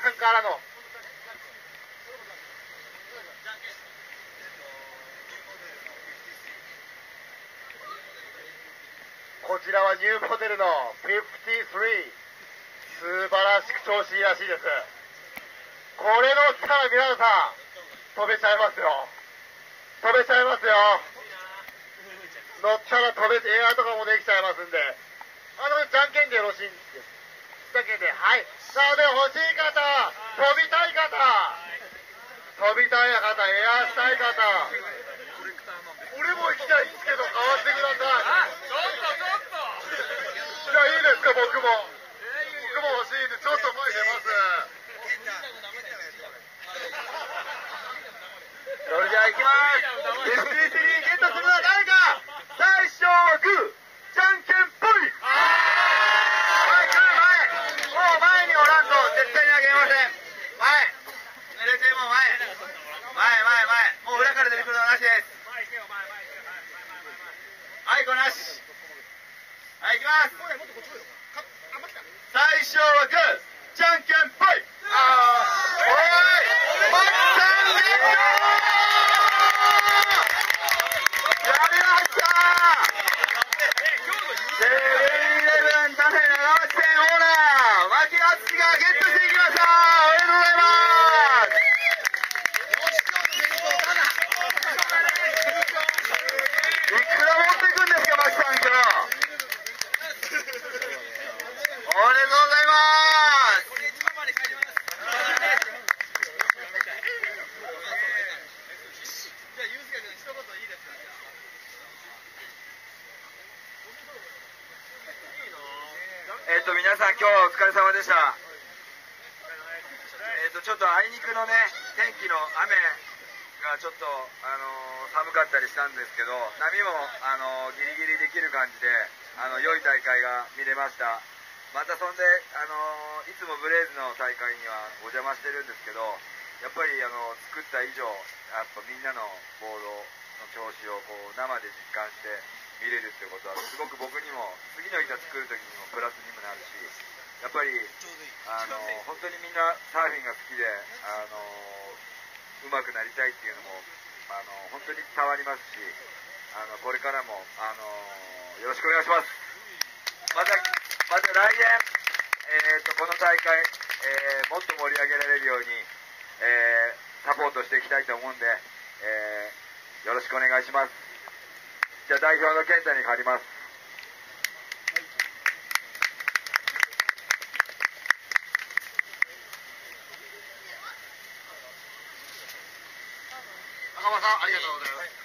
さんからの。こちらはニューモデルの53素晴らしく調子いいらしいです。これ乗ったら皆さん飛べちゃいますよ。飛べちゃいますよ。乗ったら飛べエアーとかもできちゃいますんで。あのじゃんけんでよろしいんです。じゃんけんではい。さあで欲しい方飛びたい方飛びたい方エアーしたい方。俺も行きたいんですけど変わってください。ちょっとちょっと。じゃあいいですか僕も。僕も欲しいんでちょっと前出ます。それじゃあ行きます FP3 ゲットするのは誰か最初はグーじゃんけんぽいはい来る前もう前におらんと絶対にあげません前濡れても前前前前もう裏から出て。くるのはなしです。はいこなしはい行きます。最初はグーじゃんけんぽいあーおいマッサンゲットやりましたセブンイレブンカフェ長町店オーナー牧敦がゲットしていきましたおめでとうございますいくら持っていくんですか牧さん今日おめでとうございますえっと皆さん今日はお疲れ様でした。えっとちょっとあいにくのね天気の雨がちょっとあの寒かったりしたんですけど波もあのギリギリできる感じであの良い大会が見れました。またそんであのいつもブレイズの大会にはお邪魔してるんですけどやっぱりあの作った以上やっぱみんなのボードの調子をこう生で実感して見れるってことはすごく僕にも次の板作る時にもプラスにもなるしやっぱりあの本当にみんなサーフィンが好きであの上手くなりたいっていうのもあの本当に伝わりますしあのこれからもあのよろしくお願いします。またまた来年、えー、とこの大会、えーもっと盛り上げられるように、えーサポートしていきたいと思うんで、えーよろしくお願いしますじゃあ代表の健太に変わります。赤間さんありがとうございます。